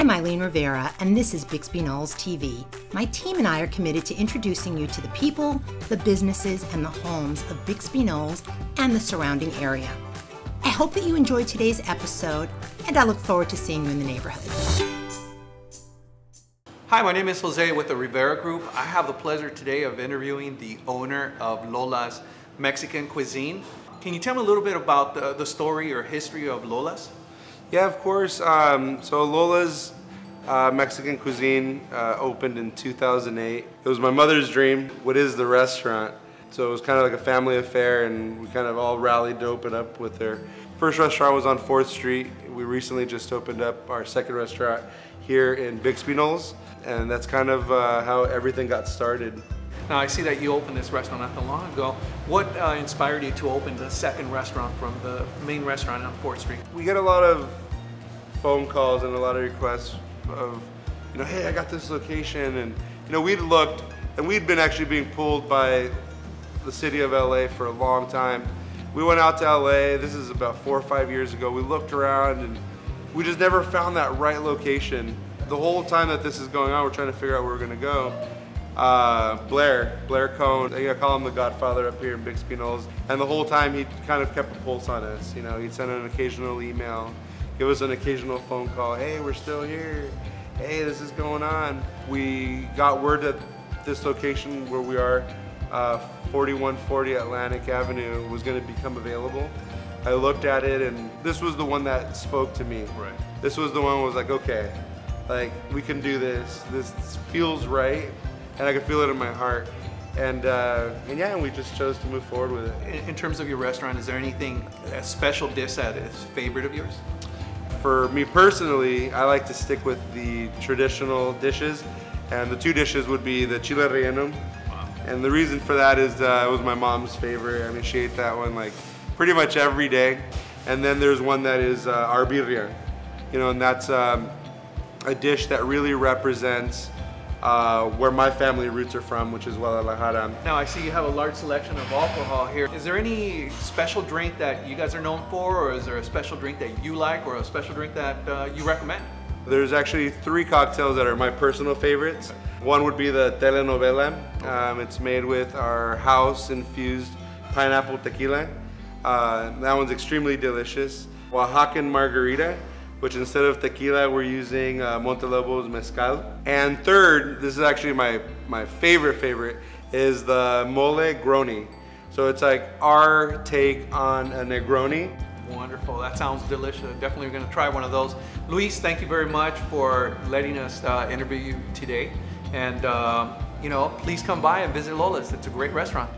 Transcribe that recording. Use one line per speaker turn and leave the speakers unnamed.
I'm Eileen Rivera, and this is Bixby Knolls TV. My team and I are committed to introducing you to the people, the businesses, and the homes of Bixby Knolls and the surrounding area. I hope that you enjoyed today's episode, and I look forward to seeing you in the neighborhood.
Hi, my name is Jose with the Rivera Group. I have the pleasure today of interviewing the owner of Lola's Mexican Cuisine. Can you tell me a little bit about the, the story or history of Lola's?
Yeah, of course. Um, so Lola's uh, Mexican cuisine uh, opened in 2008. It was my mother's dream. What is the restaurant? So it was kind of like a family affair, and we kind of all rallied to open up with her. First restaurant was on 4th Street. We recently just opened up our second restaurant here in Bixby Knolls, and that's kind of uh, how everything got started.
Now, I see that you opened this restaurant not that long ago. What uh, inspired you to open the second restaurant from the main restaurant on 4th Street?
We get a lot of phone calls and a lot of requests of, you know, hey, I got this location, and you know, we'd looked, and we'd been actually being pulled by the city of LA for a long time. We went out to LA, this is about four or five years ago. We looked around and we just never found that right location. The whole time that this is going on, we're trying to figure out where we're gonna go. Uh, Blair, Blair Cohn, I call him the godfather up here in Bixby Knolls. And the whole time he kind of kept a pulse on us. You know, he'd send an occasional email, give us an occasional phone call. Hey, we're still here. Hey, this is going on. We got word that this location where we are, uh, 4140 Atlantic Avenue, was going to become available. I looked at it and this was the one that spoke to me.
Right.
This was the one was like, okay, like we can do this. This feels right, and I could feel it in my heart. And uh, and yeah, and we just chose to move forward with it.
In, in terms of your restaurant, is there anything, a special dish that is favorite of yours?
For me personally, I like to stick with the traditional dishes, and the two dishes would be the chile relleno. And the reason for that is uh, it was my mom's favorite. I mean, she ate that one like pretty much every day. And then there's one that is uh, our birria, you know, and that's um, a dish that really represents uh, where my family roots are from, which is Guadalajara.
Now, I see you have a large selection of alcohol here. Is there any special drink that you guys are known for, or is there a special drink that you like, or a special drink that uh, you recommend?
There's actually three cocktails that are my personal favorites. One would be the telenovela. Um, it's made with our house infused pineapple tequila. Uh, that one's extremely delicious. Oaxacan margarita, which instead of tequila, we're using uh, Montelobos mezcal. And third, this is actually my, my favorite favorite, is the mole groni. So it's like our take on a Negroni.
Wonderful. That sounds delicious. Definitely to try one of those. Luis, thank you very much for letting us uh, interview you today. And, uh, you know, please come by and visit Lola's. It's a great restaurant.